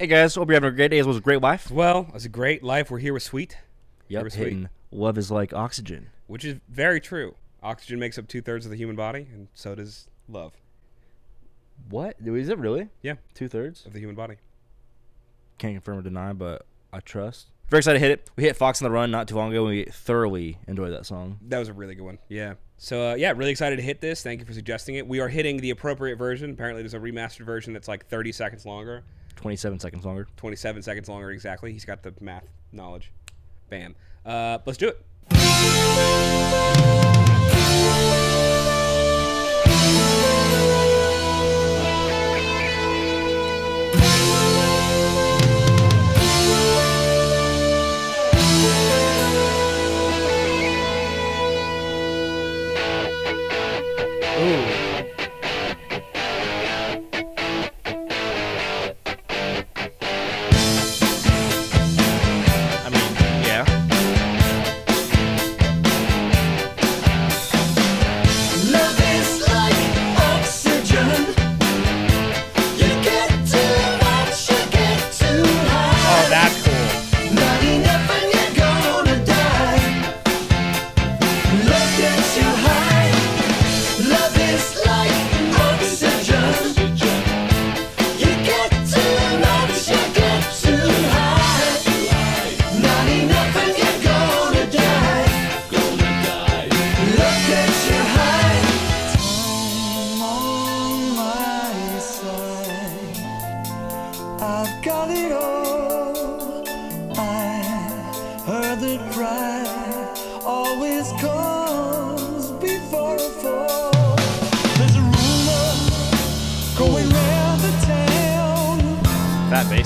Hey guys, hope you're having a great day. As was a great life. Well, it's a great life. We're here with Sweet, Yep, hitting love is like oxygen. which is very true. Oxygen makes up two thirds of the human body, and so does love What is it really? Yeah. two thirds. of the human body. Can't confirm or deny, but I trust. Very excited to hit it. We hit Fox on the Run not too long ago. and We thoroughly enjoyed that song. That was a really good one. Yeah. So uh, yeah, really excited to hit this. Thank you for suggesting it. We are hitting the appropriate version. Apparently, there's a remastered version that's like 30 seconds longer, 27 seconds longer. 27 seconds longer exactly. He's got the math knowledge. Bam. Uh, let's do it.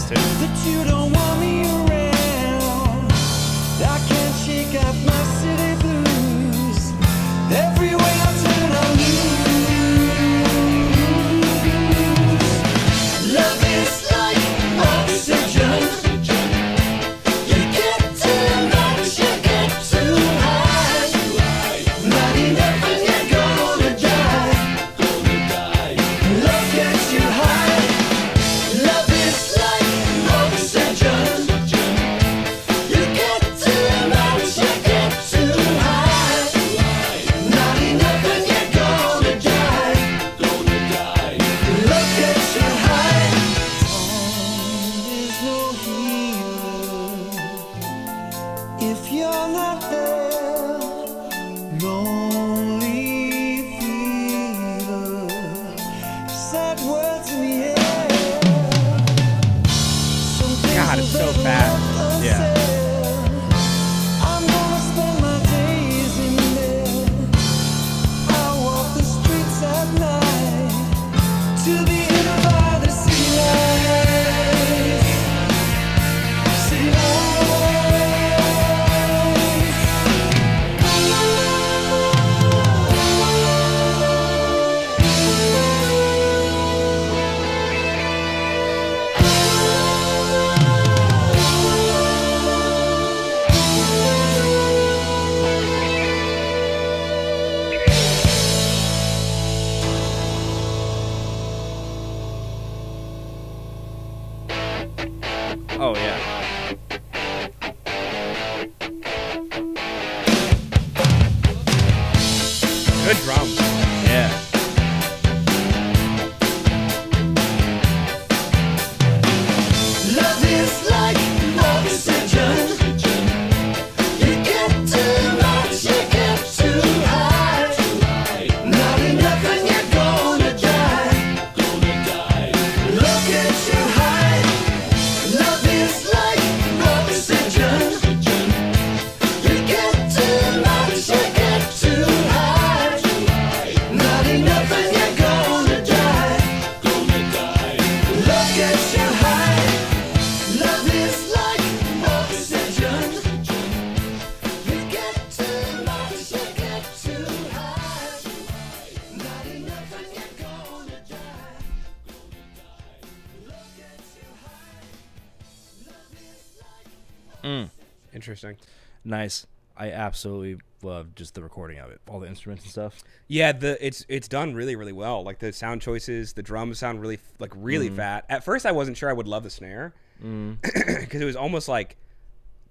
That too. that you don't want me around. I can't shake off my city blues. Everywhere I turn, I lose. Love is like oxygen. You get too much, you get too high. Not enough, you're gonna die. Love gets you. So fast. Yeah. Good drums. Is like Interesting. Nice. I absolutely love just the recording of it, all the instruments and stuff. Yeah, the it's it's done really really well. Like the sound choices, the drums sound really like really fat. At first, I wasn't sure I would love the snare, Mm. because it was almost like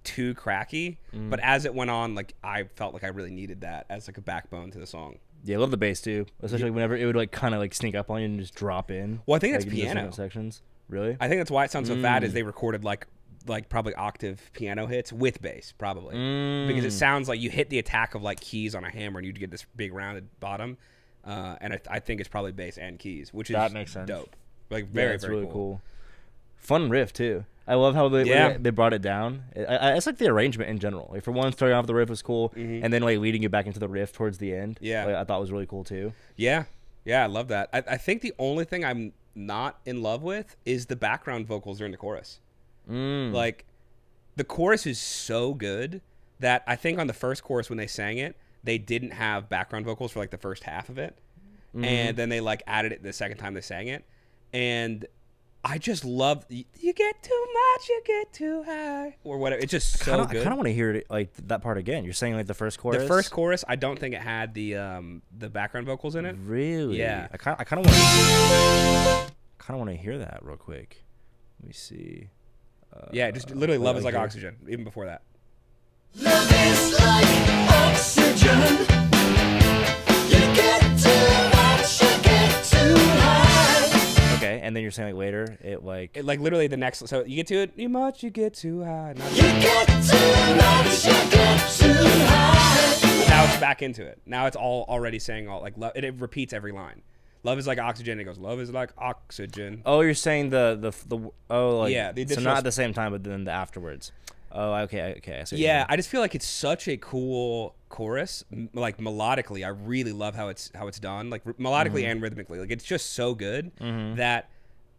too cracky. But as it went on, like I felt like I really needed that as like a backbone to the song. Yeah, I love the bass too. Especially whenever it would like kind of like sneak up on you and just drop in. Well, I think that's like, in piano. sections. Really? I think that's why it sounds so fat. Is Mm. they recorded like like probably octave piano hits with bass, probably Mm. because it sounds like you hit the attack of like keys on a hammer and you get this big rounded bottom. Uh, and I, I think it's probably bass and keys, which is That makes sense. dope. Like Yeah, very it's very really cool. cool. Fun riff too. I love how they Yeah. they brought it down. I, I, it's like the arrangement in general. Like for one, starting off the riff was cool, and then like leading you back into the riff towards the end. Yeah. like, I thought was really cool too. Yeah, yeah, I love that. I, I think the only thing I'm not in love with is the background vocals during the chorus. Mm. Like, the chorus is so good that I think on the first chorus when they sang it, they didn't have background vocals for like the first half of it, Mm-hmm. and then they like added it the second time they sang it, and I just love you get too much, you get too high, or whatever. It's just so Kinda, I kind of want to hear it like that part again. You're saying like the first chorus. the first chorus, I don't think it had the um the background vocals in it. Really? Yeah. I kind I kind of want kind of want to hear that real quick. Let me see. Uh, Yeah, just literally love is like here. oxygen. Even before that. Love is like oxygen. You get too much, you get too high. Okay, and then you're saying like later it like It, like literally the next. So you get to it. You much, you get too high. Now, You get too much, you get too high. now it's back into it. Now it's all already saying all like love. It, it repeats every line. Love is like oxygen. It goes. Love is like oxygen. Oh, you're saying the the the oh like Yeah, the so not at the same time, but then the afterwards. Oh, okay, okay. I see Yeah. I just feel like it's such a cool chorus. M- like melodically, I really love how it's how it's done. Like r- melodically Mm-hmm. and rhythmically, like it's just so good that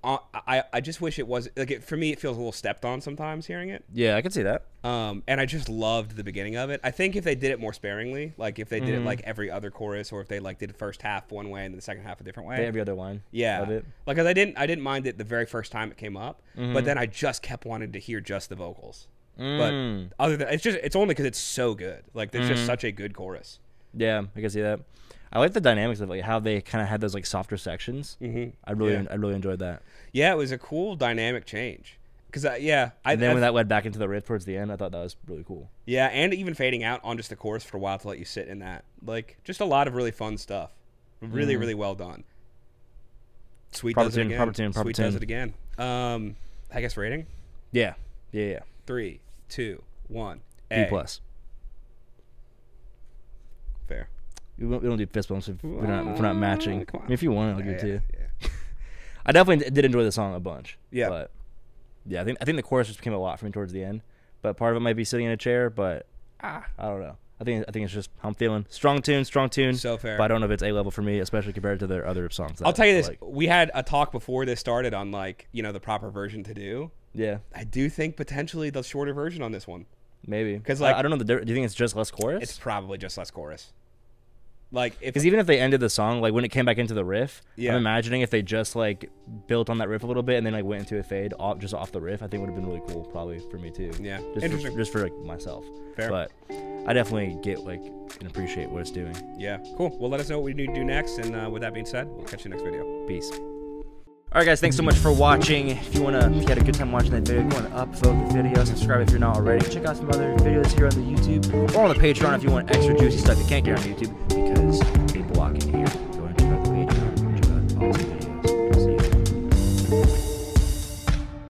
uh, I I just wish it was like it, for me. It feels a little stepped on sometimes hearing it. yeah, I can see that. Um, and I just loved the beginning of it. I think if they did it more sparingly, like if they did it Mm-hmm. like every other chorus, or if they like did the first half one way and then the second half a different way, Every other line. yeah, it. like 'cause I didn't I didn't mind it the very first time it came up, Mm-hmm. but then I just kept wanting to hear just the vocals. Mm. But other than it's just it's only because it's so good. Like there's Mm-hmm. just such a good chorus. Yeah, I can see that. I like the dynamics of like how they kind of had those like softer sections. Mm-hmm. I really, Yeah. I really enjoyed that. Yeah, it was a cool dynamic change. Cause uh, yeah, I And then I- when that led back into the riff towards the end, I thought that was really cool. yeah, and even fading out on just the chorus for a while to let you sit in that. Like just a lot of really fun stuff. Really, really well done. Sweet. Proper does it again. proper tune, proper Sweet does it again. Um, I guess rating Yeah, yeah, yeah. three, two, one. B A. plus. Fair. We don't, we don't do fist bumps if we're not, if we're not matching. Come on. I mean, if you want, I'll give it to you. I definitely did enjoy the song a bunch. Yeah. But yeah, I think I think the chorus just became a lot for me towards the end. But part of it might be sitting in a chair, but ah, I don't know. I think I think it's just how I'm feeling. Strong tune, strong tune. So fair. But I don't know if it's a level for me, especially compared to their other songs. I'll tell you this: like. we had a talk before this started on like you know the proper version to do. Yeah, I do think potentially the shorter version on this one. Maybe because like- I, don't know the. Do you think it's just less chorus? It's probably just less chorus. Like Because even if they ended the song, like when it came back into the riff, Yeah. I'm imagining if they just like built on that riff a little bit and then like went into a fade off just off the riff, I think would have been really cool, probably for me too. Yeah. just Interesting. For, just for like myself. Fair. But I definitely get like and appreciate what it's doing. yeah, cool. Well, let us know what we need to do next. And uh, with that being said, we'll catch you next video. Peace. All right, guys. Thanks so much for watching. If you wanna, if you had a good time watching that video, go and upvote the video, subscribe if you're not already. Check out some other videos here on the YouTube or on the Patreon if you want extra juicy stuff you can't get on YouTube